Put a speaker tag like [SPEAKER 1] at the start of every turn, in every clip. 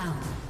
[SPEAKER 1] down.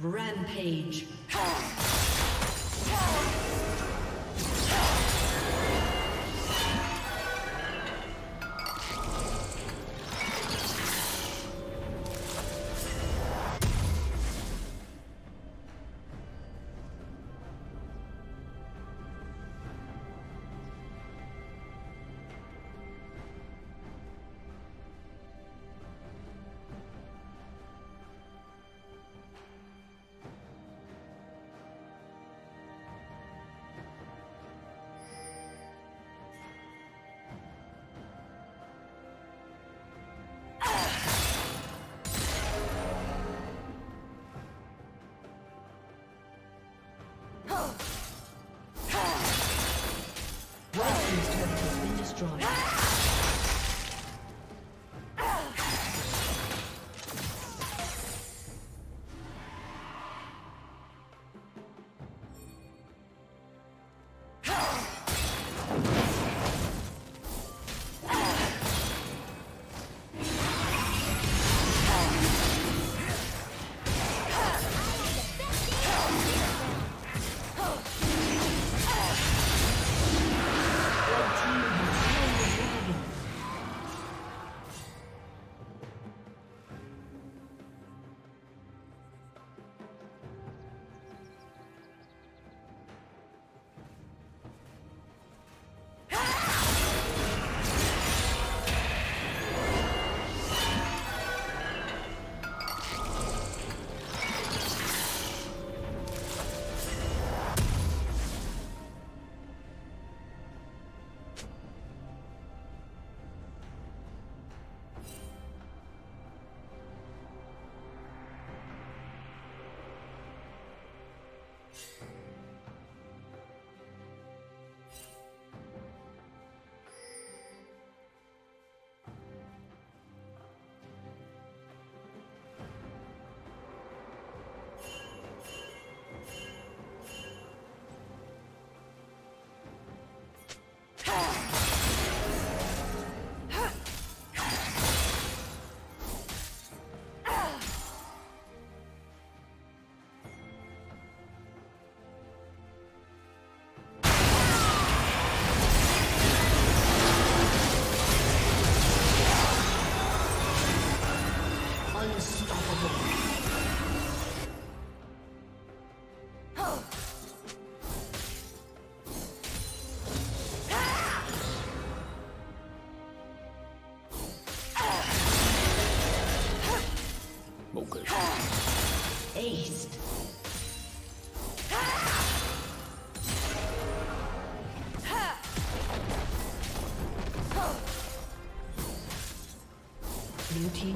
[SPEAKER 1] Rampage.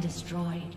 [SPEAKER 1] destroyed.